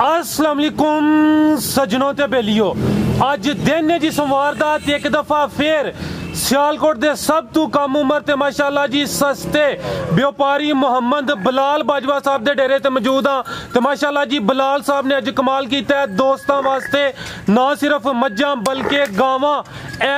ਅਸਲਾਮ ਅਲੈਕੁਮ ਸਜਣੋ ਤੇ ਬੇਲੀਓ। ਅੱਜ ਦਿਨ ਹੈ ਜੀ ਸੋਮਵਾਰ ਦਾ ਤੇ ਇੱਕ ਦਫਾ ਫੇਰ ਸਿਆਲਕੋਟ ਦੇ ਸਭ ਤੋਂ ਕਮ ਉਮਰ ਤੇ ਮਾਸ਼ਾਅੱਲਾ ਜੀ ਸਸਤੇ ਵਪਾਰੀ ਮੁਹੰਮਦ ਬਲਾਲ ਬਾਜਵਾ ਸਾਹਿਬ ਦੇ ਡੇਰੇ ਤੇ ਮੌਜੂਦ ਹਾਂ ਤੇ ਮਾਸ਼ਾਅੱਲਾ ਜੀ ਬਲਾਲ ਸਾਹਿਬ ਨੇ ਅੱਜ ਕਮਾਲ ਕੀਤਾ ਹੈ ਦੋਸਤਾਂ ਵਾਸਤੇ। ਨਾ ਸਿਰਫ ਮੱਝਾਂ, ਬਲਕਿ ਗਾਵਾਂ।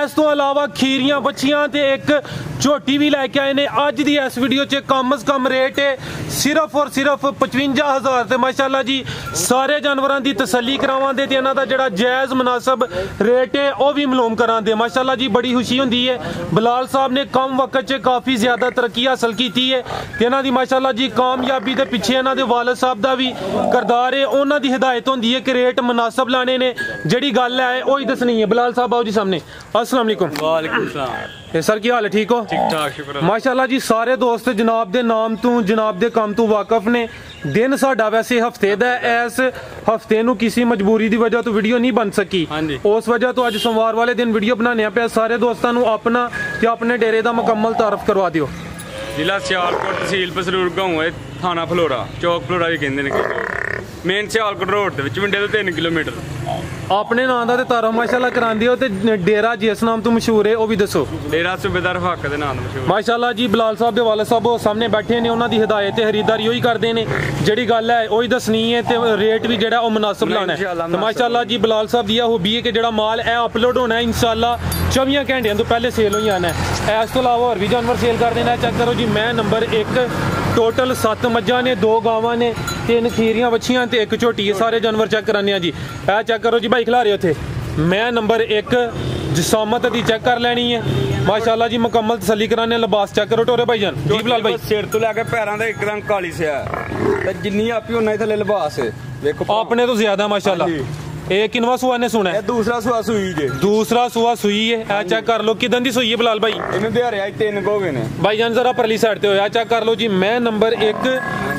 ਇਸ ਤੋਂ ਇਲਾਵਾ ਖੀਰੀਆਂ ਬੱਚੀਆਂ ਤੇ ਇੱਕ ਝੋਟੀ ਵੀ ਲੈ ਕੇ ਆਏ ਨੇ। ਅੱਜ ਦੀ ਇਸ ਵੀਡੀਓ 'ਚ ਕਮ ਸ ਕਮ ਰੇਟ ਹੈ ਸਿਰਫ ਔਰ ਸਿਰਫ 55000 ਤੇ ਮਾਸ਼ਾਅੱਲਾ ਜੀ ਸਾਰੇ ਜਾਨਵਰਾਂ ਦੀ ਤਸੱਲੀ ਕਰਾਵਾਂਦੇ ਤੇ ਇਹਨਾਂ ਦਾ ਜਿਹੜਾ ਜਾਇਜ਼ ਮੁਨਾਸਬ ਰੇਟ ਹੈ, ਉਹ ਵੀ ਮਾਲੂਮ ਕਰਾਂਦੇ ਮਾਸ਼ਾਅੱਲਾ ਜੀ ਬੜੀ ਖੁਸ਼ੀ ਹੁੰਦੀ ਹੈ। ਬਲਾਲ ਸਾਹਿਬ ਨੇ ਕਮ ਵਕਤ 'ਚ ਕਾਫੀ ਜ਼ਿਆਦਾ ਤਰੱਕੀ ਹਾਸਲ ਕੀਤੀ ਹੈ ਤੇ ਇਹਨਾਂ ਦੀ ਮਾਸ਼ਾਅੱਲਾ ਜੀ ਕਾਮਯਾਬੀ ਦੇ ਪਿੱਛੇ ਇਹਨਾਂ ਦੇ ਵਾਲਦ ਸਾਹਿਬ ਦਾ ਵੀ ਕਰਦਾਰ ਹੈ। ਉਹਨਾਂ ਦੀ ਹਦਾਇਤ ਹੁੰਦੀ ਹੈ ਕਿ ਰੇਟ ਮੁਨਾਸਬ ਲਾਣੇ ਨੇ। ਜਿਹੜੀ ਗੱਲ ਹੈ ਉਹ ਹੀ ਦੱਸਣੀ ਹੈ। ਬਲਾਲ ਸਾਹਿਬ, ਆਓ ਜੀ ਸਾਹਮਣੇ। ਅਸਲਾਮ ਅਲੈਕੁਮ। ਵਾਲੇਕੁਮ ਸਲਾਮ। ਇਹ ਸਰ ਕੀ ਹਾਲ ਹੈ? ਠੀਕ ਹੋ? ਠੀਕ ਠਾਕ ਸ਼ੁਕਰ ਮਾਸ਼ਾਅੱਲਾ ਜੀ ਸਾਰੇ ਦੋਸਤ ਜਨਾਬ ਦੇ ਨਾਮ ਤੋਂ ਜਨਾਬ ਦੇ ਕੰਮ ਤੋਂ ਵਾਕਿਫ ਨੇ। ਦਿਨ ਸਾਡਾ ਵੈਸੇ ਹਫ਼ਤੇ ਦਾ। ਇਸ ਹਫ਼ਤੇ ਨੂੰ ਕਿਸੇ ਮਜਬੂਰੀ ਦੀ ਵਜ੍ਹਾ ਤੋਂ ਵੀਡੀਓ ਨਹੀਂ ਬਣ ਸਕੀ। ਉਸ ਵਜ੍ਹਾ ਤੋਂ ਅੱਜ ਸੋਮਵਾਰ ਵਾਲੇ ਦਿਨ ਵੀਡੀਓ ਬਣਾਉਣੇ ਪਿਆ। ਸਾਰੇ ਦੋਸਤਾਂ ਨੂੰ ਆਪਣਾ ਤੇ ਆਪਣੇ ਡੇਰੇ ਦਾ ਮੁਕੰਮਲ ਤਾਰਫ ਕਰਵਾ ਦਿਓ। ਜ਼ਿਲ੍ਹਾ ਸਿਆਲਕੋਟ ਤਹਿਸੀਲ ਪਸਰੂਰ ਗਾਉਂ ਹੈ ਥਾਣਾ ਫਲੋਰਾ ਚੌਕ ਫਲੋਰਾ ਵੀ ਕਹਿੰਦੇ ਨੇ। ਮੇਨ ਸਿਆਲਕੋਟ ਰੋਡ ਦੇ ਵਿੱਚ ਵਿੰਡੇ ਤੋਂ 3 ਕਿਲੋਮੀਟਰ। ਆਪਣੇ ਨਾਂ ਦਾ ਤੇ ਤਾਰਫ ਮਾਸ਼ਾਅੱਲਾ ਕਰਾਉਂਦੇ ਹੋ ਤੇ ਡੇਰਾ ਜਿਸ ਨਾਮ ਤੋਂ ਮਸ਼ਹੂਰ ਹੈ ਉਹ ਵੀ ਦੱਸੋ। ਡੇਰਾ ਸੂਬੇਦਾਰ ਹੱਕ ਦੇ ਨਾਮ ਮਸ਼ਹੂਰ। ਮਾਸ਼ਾਅੱਲਾ ਜੀ ਬਲਾਲ ਸਾਹਿਬ ਦੇ ਵਾਲਦ ਸਾਹਿਬ ਉਹ ਸਾਹਮਣੇ ਬੈਠੇ ਨੇ ਉਹਨਾਂ ਦੀ ਹਦਾਇਤ ਤੇ ਖਰੀਦਦਾਰੀ ਉਹੀ ਕਰਦੇ ਨੇ। ਜਿਹੜੀ ਗੱਲ ਹੈ ਉਹੀ ਦੱਸਣੀ ਹੈ ਤੇ ਰੇਟ ਵੀ ਜਿਹੜਾ ਉਹ ਮੁਨਾਸਬ ਲਾਣਾ ਹੈ। ਤੇ ਮਾਸ਼ਾਅੱਲਾ ਜੀ ਬਲਾਲ ਸਾਹਿਬ ਦੀ ਇਹ ਹੋਬੀ ਹੈ ਕਿ ਜਿਹੜਾ ਮਾਲ ਇਹ ਅਪਲੋਡ ਹੋਣਾ ਹੈ ਇਨਸ਼ਾਅੱਲਾ 24 ਘੰਟਿਆਂ ਤੋਂ ਪਹਿਲੇ ਸੇਲ ਹੋ ਜਾਣਾ ਹੈ। ਇਸ ਤੋਂ ਇਲਾਵਾ ਹੋਰ ਵੀ ਜਾਨਵਰ ਸੇਲ ਕਰ ਦੇਣਾ ਚੈੱਕ ਕਰੋ ਜੀ ਮੈਂ ਨੰਬਰ 1 ਟੋਟਲ 7 ਮੱਝਾਂ ਨੇ 2 ਗਾਵਾਂ ਨੇ ਤਿੰਨ ਖੀਰੀਆਂ ਵੱਛੀਆਂ ਤੇ ਇੱਕ ਝੋਟੀ ਹੈ। ਸਾਰੇ ਜਾਨਵਰ ਚੈੱਕ ਕਰਾਨੇ ਆ ਜੀ। ਇਹ ਚੈੱਕ ਕਰੋ ਜੀ ਭਾਈ ਖਿਲਾਰੇ ਉੱਥੇ ਮੈਂ ਨੰਬਰ 1 ਜਸਾਮਤ ਦੀ ਚੈੱਕ ਕਰ ਲੈਣੀ ਹੈ। ਮਾਸ਼ਾਅੱਲਾ ਜੀ ਮੁਕੰਮਲ ਤਸੱਲੀ ਕਰਾਨੇ ਲਿਬਾਸ ਚੈੱਕ ਕਰੋ ਟੋਰੇ ਭਾਈਜਾਨ ਜੀ ਬਲਾਲ ਭਾਈ। ਸਿਰ ਤੋਂ ਲੈ ਕੇ ਪੈਰਾਂ ਦੇ ਇੱਕ ਰੰਗ ਕਾਲੀ ਸਿਆ ਤੇ ਜਿੰਨੀ ਆਪੀ ਉਹਨਾਂ ਥੱਲੇ ਲਿਬਾਸ ਹੈ। ਵੇਖੋ। ਆਪਣੇ ਤੋਂ ਜ਼ਿਆਦਾ ਮਾਸ਼ਾਅੱਲਾ। ਇਹ ਕਿਨਵਾ ਸੂਆ ਨੇ ਸੁਣਾ ਇਹ ਹੈ? ਦੂਸਰਾ ਸੁਆ ਸੂਈ ਜੇ। ਦੂਸਰਾ ਸੂਆ ਸੂਈ ਹੈ। ਇਹ ਚੈੱਕ ਕਰ ਲਓ ਕਿਦਾਂ ਦੀ ਸੂਈ ਹੈ ਬਲਾਲ ਭਾਈ? ਇਹਨੂੰ ਅੱਜ ਤਿੰਨ ਕੁ ਹੋ ਗਏ ਨੇ। ਭਾਈਜਾਨ ਜ਼ਰਾ ਪਰਲੀ ਸਾਈਡ ਤੇ ਹੋਇਆ। ਚੈੱਕ ਕਰ ਲਓ ਜੀ। ਮੈਂ ਨੰਬਰ 1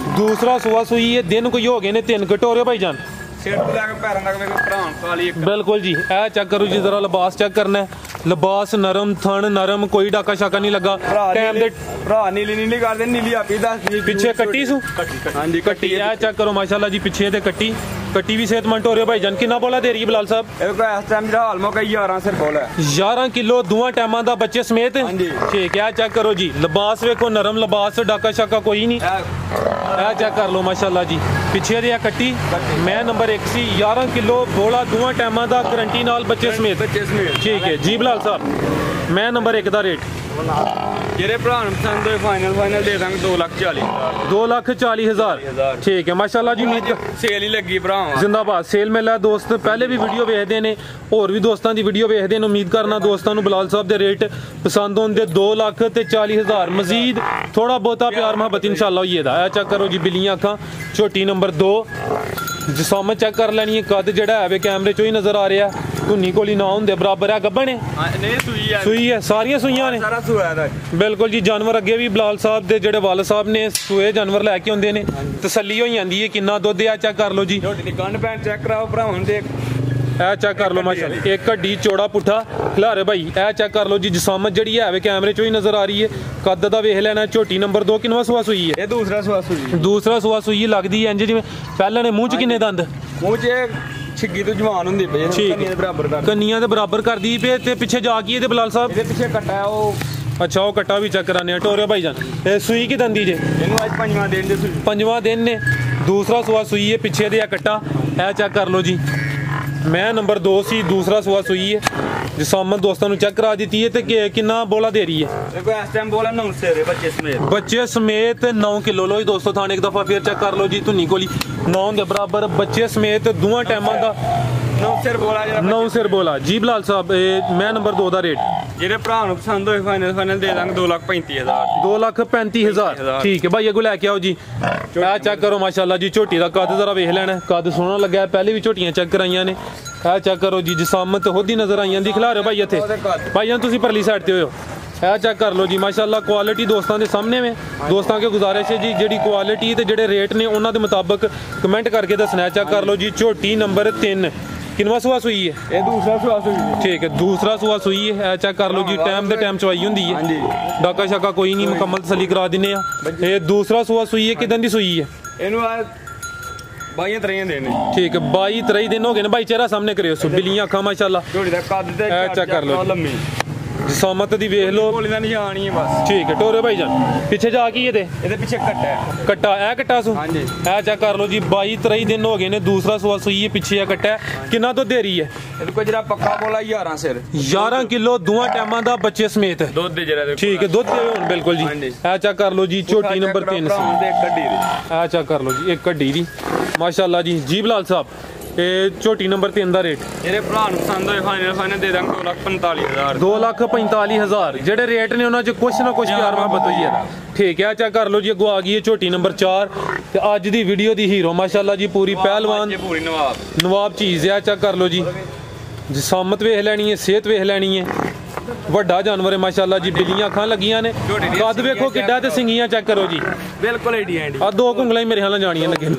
ਦੂਸਰਾ ਸੂਆ ਸੂਈ ਹੈ ਦਿਨ ਕੋਈ ਹੋ ਗਏ ਨੇ ਤਿੰਨ ਘਟੋਰੇ ਭਾਈਜਾਨ ਸਿਰ ਤੋਂ ਲੈ ਕੇ ਪੈਰਾਂ ਤੱਕ ਵੇਖੋ ਭਰਾ ਕਾਲੀ ਇੱਕ। ਬਿਲਕੁਲ ਜੀ ਇਹ ਚੈੱਕ ਕਰੋ ਜੀ ਜ਼ਰਾ ਲਿਬਾਸ ਚੈੱਕ ਕਰਨਾ ਹੈ। ਲਿਬਾਸ ਨਰਮ ਥਣ ਨਰਮ ਕੋਈ ਡਾਕਾ ਸ਼ਾਕਾ ਨਹੀਂ ਲੱਗਾ। ਭਰਾ ਟਾਈਮ ਦੇ ਭਰਾ ਨੀਲੀ ਨੀਲੀ ਕਰਦੇ ਨੀਲੀ ਆਪੀ ਦੱਸਦੀ ਪਿੱਛੇ ਕੱਟੀ ਸੂ? ਹਾਂਜੀ ਕੱਟੀ ਇਹ ਚੈੱਕ ਕਰੋ ਮਾਸ਼ਾਅੱਲਾ ਜੀ ਪਿੱਛੇ ਤੇ ਕੱਟੀ। ਕੱਟੀ ਵੀ ਸਿਹਤਮੰਦ ਹੋ ਰਹੀ ਹੈ ਭਾਈਜਾਨ ਕਿੰਨਾ ਬੋਲਾ ਦੇ ਰਹੀ ਹੈ ਬਲਾਲ ਸਾਹਿਬ? ਇਹ ਕੋਈ ਇਸ ਟਾਈਮ ਜਿਹੜਾ ਹਾਲ ਮੌਕਾ 11 ਸਿਰ ਕੋਲ ਹੈ। 11 ਕਿਲੋ ਦੋਵਾਂ ਟਾਈਮਾਂ ਦਾ ਬੱਚੇ ਸਮੇਤ? ਹਾਂਜੀ। ਠੀਕ ਹੈ ਚੈੱਕ ਕਰੋ ਜੀ ਲਿਬਾਸ ਵੇਖੋ ਨਰਮ ਲਿਬਾਸ ਡਾਕਾ ਸ਼ਾਕਾ ਕੋਈ ਨਹੀਂ। ਇਹ ਇਹ ਚੈੱਕ ਕਰ ਲਓ ਮਾਸ਼ਾਅੱਲਾ ਜੀ। ਪਿੱਛੇ ਦੇ ਆ ਕੱਟੀ। ਮੈਂ ਨੰਬਰ 1 ਸੀ 11 ਕਿਲੋ ਬੋਲਾ ਦੋਵਾਂ ਟਾਈਮਾਂ ਦਾ ਗਰੰਟੀ ਨਾਲ ਬੱਚੇ ਸਮੇਤ। ਬੱਚੇ ਸਮੇਤ। ਠੀਕ ਹੈ ਜੀ ਬਲਾਲ ਸਾਹਿਬ ਮੈਂ ਨੰਬਰ 1 ਦਾ ਰੇਟ। ਜਿਹੜੇ ਭਰਾ ਨੂੰ ਪਸੰਦ ਹੋਏ ਫਾਈਨਲ ਫਾਈਨਲ ਦੇ ਦਾਂਗੇ 2 ਲੱਖ 40 2 ਲੱਖ 40 ਹਜ਼ਾਰ। ਠੀਕ ਹੈ ਮਾਸ਼ਾਅੱਲਾ ਜੀ ਉਮੀਦ ਸੇਲ ਹੀ ਲੱਗੀ ਭਰਾਵਾਂ। ਜ਼ਿੰਦਾਬਾਦ। ਸੇਲ ਮੇਲਾ ਦੋਸਤ ਪਹਿਲੇ ਵੀ ਵੀਡੀਓ ਵੇਖਦੇ ਨੇ ਹੋਰ ਵੀ ਦੋਸਤਾਂ ਦੀ ਵੀਡੀਓ ਵੇਖਦੇ ਨੇ। ਉਮੀਦ ਕਰਨਾ ਦੋਸਤਾਂ ਨੂੰ ਬਲਾਲ ਸਾਹਿਬ ਦੇ ਰੇਟ ਪਸੰਦ ਹੁੰਦੇ 2 ਲੱਖ ਤੇ 40 ਹਜ਼ਾਰ। ਮਜ਼ੀਦ ਥੋੜਾ ਬਹੁਤਾ ਪਿਆਰ ਮੁਹੱਬਤ ਇਨਸ਼ਾਅੱਲਾ ਹੋਈਏ ਦਾ ਇਹ ਚੈੱਕ ਕਰੋ ਜੀ ਬਿੱਲੀਆਂ ਅੱਖਾਂ। ਛੋਟੀ ਨੰਬਰ 2 ਜਿਸਮ ਚੈੱਕ ਕਰ ਲੈਣੀ ਹੈ ਕੱਦ ਜਿਹੜਾ ਹੈ ਵੇ ਕੈਮਰੇ ਚੋਂ ਹੀ ਨਜ਼ਰ ਆ ਰਿਹਾ। ਧੁੰਨੀ ਕੋਲੀ ਨਾ ਹੁੰਦੇ ਬਰਾਬਰ ਹੈ ਗੱਬਣ? ਹੈ ਹਾਂ, ਨਹੀਂ ਸੂਈ ਆ। ਸੂਈ ਹੈ ਸਾਰੀਆਂ ਸੂਈਆਂ ਨੇ? ਸਾਰਾ ਸੂਆ ਦਾ। ਬਿਲਕੁਲ ਜੀ ਜਾਨਵਰ ਅੱਗੇ ਵੀ ਬਲਾਲ ਸਾਹਿਬ ਦੇ ਜਿਹੜੇ ਵਾਲ ਸਾਹਿਬ ਨੇ ਸੂਏ ਜਾਨਵਰ ਲੈ ਕੇ ਆਉਂਦੇ ਨੇ ਤਸੱਲੀ ਹੋ ਜਾਂਦੀ ਹੈ ਕਿੰਨਾ ਦੁੱਧ ਆ ਚੈੱਕ ਕਰ ਲਓ ਜੀ। ਦੀ ਗੰਢ ਪੈਣ ਚੈੱਕ ਕਰਾਓ ਭਰਾਵਾਂ ਨੂੰ ਦੇਖ। ਇਹ ਚੈੱਕ ਕਰ ਲਓ ਮਾਸ਼ਾਅੱਲਾ ਇੱਕ ਹੱਡੀ ਚੌੜਾ ਪੁੱਠਾ। ਖਿਲਾਰੇ ਭਾਈ ਇਹ ਚੈੱਕ ਕਰ ਲਓ ਜੀ ਜਸਾਮਤ ਜਿਹੜੀ ਹੈ ਵੇ ਕੈਮਰੇ ਚੋਂ ਹੀ ਨਜ਼ਰ ਆ ਰਹੀ ਹੈ ਕੱਦ ਦਾ ਵੇਖ ਲੈਣਾ ਝੋਟੀ ਨੰਬਰ 2 ਕਿੰਨਵਾ ਸੂਆ ਸੂਈ ਹੈ ਇਹ ਦੂਸਰਾ ਸੂਆ ਸੂਈ ਦੂਸਰਾ ਸੂਆ ਸੂਈ ਲੱਗਦੀ ਹੈ ਇੰਜ ਜਿਵੇਂ। ਪਹਿਲਾਂ ਨੇ ਮੂੰਹ 'ਚ ਕਿੰਨੇ ਦੰਦ? ਮੂੰਹ 'ਚ ਛਿੱਗੀ ਤੋਂ ਜਵਾਨ ਹੁੰਦੀ ਪਈ ਠੀਕ। ਕੰਨੀਆਂ ਦੇ ਬਰਾਬਰ ਕਰ ਕੰਨੀਆਂ ਦੇ ਬਰਾਬਰ ਕਰਦੀ ਪਏ ਤੇ ਪਿੱਛੇ ਜਾ ਕੇ ਇਹਦੇ ਬਲਾਲ ਸਾਹਿਬ? ਇਹਦੇ ਪਿੱਛੇ ਕੱਟਾ ਹੈ ਉਹ ਅੱਛਾ ਉਹ ਕੱਟਾ ਵੀ ਚੈੱਕ ਕਰਾਨੇ ਆ। ਟੋਰੇ ਭਾਈ ਜਾਨ ਇਹ ਸੂਈ ਕੀ ਦੰਦੀ ਜੇ? ਇਹਨੂੰ ਅੱਜ ਪੰਜਵਾਂ ਦਿਨ ਦੇ ਸੂਈ। ਪੰਜਵਾਂ ਦਿਨ ਨੇ। ਦੂਸਰਾ ਸੂਆ ਸੂਈ ਹੈ ਪਿੱਛੇ ਦੇ ਆ ਕੱਟਾ। ਇਹ ਚੈੱਕ ਕਰ ਲਓ ਜੀ। ਮੈਂ ਨੰਬਰ 2 ਸੀ ਦੂਸਰਾ ਸੂਆ ਸੂਈ ਹੈ। ਜਸਾਮਤ ਦੋਸਤਾਂ ਨੂੰ ਚੈੱਕ ਕਰਾ ਦਿੱਤੀ ਹੈ ਤੇ ਕਿੰਨਾ ਬੋਲਾ ਦੇ ਰਹੀ ਹੈ। ਦੇਖੋ ਇਸ ਟਾਈਮ ਬੋਲਾ ਨੌ ਸੇਰੇ ਬੱਚੇ ਸਮੇਤ। ਬੱਚੇ ਸਮੇਤ 9 ਕਿਲੋ। ਲੋ ਜੀ ਦੋਸਤੋ ਥਾਣੇ ਇੱਕ ਦਫਾ ਫੇਰ ਚੈੱਕ ਕਰ ਲਓ ਜੀ ਧੁੰਨੀ ਕੋਲੀ। 9 ਦੇ ਬਰਾਬਰ ਬੱਚੇ ਸਮੇਤ ਦੋਵਾਂ ਟਾਈਮਾਂ ਦਾ ਨੌ ਸਿਰ ਬੋਲਾ ਜਿਹੜਾ 9 ਸਿਰ ਬੋਲਾ। ਜੀ ਬਲਾਲ ਸਾਹਿਬ ਇਹ ਮੈਂ ਨੰਬਰ 2 ਦਾ ਰੇਟ ਜਿਹੜੇ ਭਰਾ ਨੂੰ ਪਸੰਦ ਹੋਏ ਫਾਈਨਲ ਫਾਈਨਲ ਦੇ ਦਾਂਗੇ 2 ਲੱਖ 35 ਹਜ਼ਾਰ। 2 ਲੱਖ 35000 ਠੀਕ ਹੈ ਭਾਈ ਅੱਗੋਂ ਲੈ ਕੇ ਆਓ ਜੀ। ਆ ਚੈੱਕ ਕਰੋ ਮਾਸ਼ਾਅੱਲਾ ਜੀ ਝੋਟੀ ਦਾ ਕੱਦ ਜ਼ਰਾ ਵੇਖ ਲੈਣਾ। ਕੱਦ ਸੋਹਣਾ ਲੱਗਾ ਪਹਿਲੇ ਵੀ ਝੋਟੀਆਂ ਚੈੱਕ ਕਰਾਈਆਂ ਨੇ। ਆ ਚੈੱਕ ਕਰੋ ਜੀ ਜਸਾਮਤ ਹੋਦੀ ਨਜ਼ਰ ਆਈਆਂ। ਦੀ ਖਿਲਾ ਰਹੇ ਭਾਈ ਇੱਥੇ। ਭਾਈਆਂ ਤੁਸੀਂ ਪਰਲੀ ਸਾਈਡ ਤੇ ਹੋਇਓ। ਇਹ ਚੈੱਕ ਕਰ ਲਓ ਜੀ ਮਾਸ਼ਾਅੱਲਾ ਕੁਆਲਿਟੀ ਦੋਸਤਾਂ ਦੇ ਸਾਹਮਣੇ ਵੇ। ਦੋਸਤਾਂ ਕੇ ਗੁਜ਼ਾਰਿਸ਼ ਹੈ ਜੀ ਜਿਹੜੀ ਕੁਆਲਿਟੀ ਤੇ ਜਿਹੜੇ ਰੇਟ ਨੇ ਉਹਨਾਂ ਦੇ ਮੁਤਾਬਕ ਕਮੈਂਟ ਕਰਕੇ ਦੱਸਣਾ ਚੈੱਕ ਕਰ ਲਓ ਜੀ ਝੋਟੀ ਨੰਬਰ 3 ਕਿੰਨਵਾ ਸੂਆ ਸੂਈ ਹੈ? ਇਹ ਦੂਸਰਾ ਸੂਆ ਸੂਈ ਠੀਕ ਹੈ ਦੂਸਰਾ ਸੂਆ ਸੂਈ ਹੈ ਇਹ ਚੈੱਕ ਕਰ ਲਓ ਜੀ ਟਾਈਮ ਦੇ ਟਾਈਮ ਚਵਾਈ ਹੁੰਦੀ ਹੈ। ਹਾਂਜੀ। ਡਾਕਾ ਸ਼ਾਕਾ ਕੋਈ ਨਹੀਂ ਮੁਕੰਮਲ ਤਸੱਲੀ ਕਰਾ ਦਿੰਨੇ ਆ ਇਹ ਦੂਸਰਾ ਸੂਆ ਸੂਈ ਹੈ ਕਿਦਾਂ ਦੀ ਸੂਈ ਹੈ? ਇਹਨੂੰ ਆ ਬਾਈਆਂ ਤਰੀਆਂ ਦੇ ਨੇ ਠੀਕ ਹੈ 22 23 ਦਿਨ ਹੋ ਗਏ ਨੇ ਭਾਈ ਚਿਹਰਾ ਸਾਹਮਣੇ ਕਰਿਓ ਸੋ ਬਿੱਲੀਆਂ ਅੱਖਾਂ ਮਾਸ਼ਾਅੱਲਾ। ਝੋਟੀ ਦਾ ਕੱਦ ਤੇ check ਕਰ ਲਓ। ਲੰਮੀ। ਜਸਾਮਤ ਦੀ ਵੇਖ ਲਓ। ਝੋਲੀ ਦਾ ਨਿਸ਼ਾਨ ਹੀ ਹੈ ਬਸ। ਠੀਕ ਹੈ ਟੋਰੇ ਭਾਈ ਜਾਨ ਪਿੱਛੇ ਜਾ ਕੀ ਇਹਦੇ? ਇਹਦੇ ਪਿੱਛੇ ਕੱਟ ਹੈ। ਕੱਟਾ ਇਹ ਕੱਟਾ ਸੂ? ਹਾਂਜੀ। ਇਹ ਚੈੱਕ ਕਰ ਲਓ ਜੀ 22 23 ਦਿਨ ਹੋ ਗਏ ਨੇ ਦੂਸਰਾ ਸੂਆ ਸੂਈ ਹੈ ਪਿੱਛੇ ਆ ਕੱਟਾ ਹੈ। ਕਿੰਨਾ ਤੋਂ ਦੇਰੀ ਹੈ? ਇਹਦੇ ਕੋਲ ਜਿਹੜਾ ਪੱਕਾ ਬੋਲਾ 11 ਸਿਰ। 11 ਕਿਲੋ ਦੋਵਾਂ ਟਾਈਮਾਂ ਦਾ ਬੱਚੇ ਸਮੇਤ। ਦੁੱਧ ਦੇ ਜਿਹੜਾ ਠੀਕ ਹੈ ਦੁੱਧ ਦੇ ਹੁਣ ਬਿਲਕੁਲ ਜੀ। ਇਹ ਚੈੱਕ ਕਰ ਲਓ ਜੀ ਝੋਟੀ ਨੰਬਰ 3 ਭਰਾਵਾਂ ਦੇ ਕੱਢੀ ਦੀ। ਇਹ ਚੈੱਕ ਕਰ ਲਓ ਜੀ ਇੱਕ ਕੱਢੀ ਦੀ। ਮਾਸ਼ਾਅੱਲਾ ਜੀ ਜੀਬ ਲਾਲ ਸਾਹਿਬ। ਇਹ ਝੋਟੀ ਨੰਬਰ 3 ਦਾ ਰੇਟ? ਇਹਦੇ ਭਰਾ ਨੂੰ ਪਸੰਦ ਹੋਏ ਫਾਈਨਲ ਫਾਈਨਲ ਦੇ ਦਾਂਗੇ 245000 2 ਲੱਖ 45 ਹਜ਼ਾਰ। ਜਿਹੜੇ ਰੇਟ ਨੇ ਉਹਨਾਂ 'ਚ ਕੁਛ ਨਾ ਕੁਛ ਪਿਆਰ ਮੁਹੱਬਤ ਹੋਈ ਹੈ। ਠੀਕ ਹੈ ਚੈੱਕ ਕਰ ਲਓ ਜੀ ਅੱਗੋਂ ਆ ਗਈ ਹੈ ਝੋਟੀ ਨੰਬਰ 4 ਤੇ ਅੱਜ ਦੀ ਵੀਡੀਓ ਦੀ ਹੀਰੋ ਮਾਸ਼ਾਅੱਲਾ ਜੀ ਪੂਰੀ ਪਹਿਲਵਾਨ। ਪੂਰੀ ਨਵਾਬ। ਨਵਾਬ ਚੀਜ਼ ਹੈ ਚੈੱਕ ਕਰ ਲਓ ਜੀ। ਜਸਾਮਤ ਵੇਖ ਲੈਣੀ ਹੈ ਸਿਹਤ ਵੇਖ ਲੈਣੀ ਹੈ। ਵੱਡਾ ਜਾਨਵਰ ਹੈ ਮਾਸ਼ਾਅੱਲਾ ਜੀ ਬਿੱਲੀਆਂ ਅੱਖਾਂ ਲੱਗੀਆਂ ਨੇ। ਕੱਦ ਵੇਖੋ ਕਿੱਡਾ ਤੇ ਸਿੰਗੀਆਂ ਚੈੱਕ ਕਰੋ ਜੀ। ਬਿਲਕੁਲ ਆਈਡੀ ਆਈਡੀ ਆ ਦੋ ਕੁੰਗਲਾਂ ਹੀ ਮੇਰੇ ਹਾਲਾਂ ਜਾਣੀਆਂ ਲੱਗੇ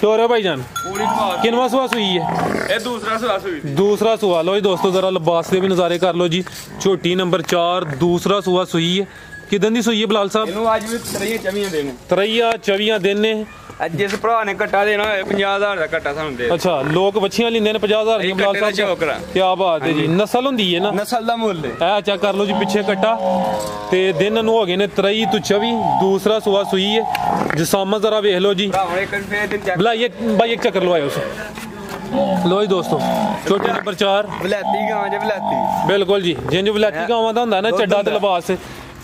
ਤੋਰੇ ਭਾਈ ਜਾਨ? ਪੂਰੀ ਨਵਾਬ ਕਿੰਨਵਾ ਸੁਆ ਸੂਈ ਹੈ? ਇਹ ਦੂਸਰਾ ਸਵਾਸ ਹੋਈ ਸੀ। ਦੂਸਰਾ ਸੂਆ ਲਓ ਜੀ ਦੋਸਤੋ ਜ਼ਰਾ ਲਿਬਾਸ ਦੇ ਵੀ ਨਜ਼ਾਰੇ ਕਰ ਲਓ ਜੀ। ਝੋਟੀ ਨੰਬਰ 4 ਦੂਸਰਾ ਸੂਆ ਸੂਈ ਹੈ। ਕਿਦਨ ਦੀ ਸੂਈ ਹੈ ਬਲਾਲ ਸਾਹਿਬ? ਇਹਨੂੰ ਅੱਜ ਵੀ ਤਰੀਆਂ ਚਵੀਆਂ ਦੇ ਨੇ ਤਰਈਆ 24 ਦਿਨ ਨੇ। ਅੱਜ ਜਿਸ ਭਰਾ ਨੇ ਕੱਟਾ ਦੇਣਾ ਹੋਏ 50000 ਦਾ ਕੱਟਾ ਸਾਨੂੰ ਦੇ ਅੱਛਾ ਲੋਕ ਵੱਛੀਆਂ ਲੈਂਦੇ ਨੇ 50000 ਦੀਆਂ ਇਹ ਬਲਾਲ ਕੱਟੇ ਦਾ ਸਾਹਿਬ ਝੋਕਰਾ। ਕੀ ਬਾਤ ਹੈ ਜੀ। ਨਸਲ ਹੁੰਦੀ ਹੈ ਨਾ। ਨਸਲ ਦਾ ਮੁੱਲ ਹੈ। ਇਹ ਚੈੱਕ ਕਰ ਲਓ ਜੀ ਪਿੱਛੇ ਕੱਟਾ ਤੇ ਦਿਨ ਨੂੰ ਹੋ ਗਏ ਨੇ 23 ਤੋਂ 24 ਦੂਸਰਾ ਸੂਆ ਸੂਈ ਹੈ। ਜਸਾਮਤ ਜ਼ਰਾ ਵੇਖ ਲਓ ਜੀ। ਦਿਨ ਚੱਕ ਬਲਾਈ ਇੱਕ ਬਾਈ ਇੱਕ ਚੱਕਰ ਲਵਾਇਓ ਉਸ ਲੋ ਜੀ ਦੋਸਤੋ ਛੋਟੀ ਨੰਬਰ 4 ਵਲੈਤੀ ਗਾਂ ਜੇ ਵਲੈਤੀ ਬਿਲਕੁਲ ਜੀ। ਜਿੰਜ ਵਲੈਤੀ ਗਾਵਾਂ ਦਾ ਹੁੰਦਾ ਨਾ ਚੱਡਾ ਤੇ। ਲਿਬਾਸ।